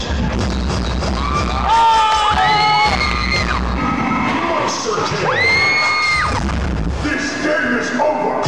over! This game is over!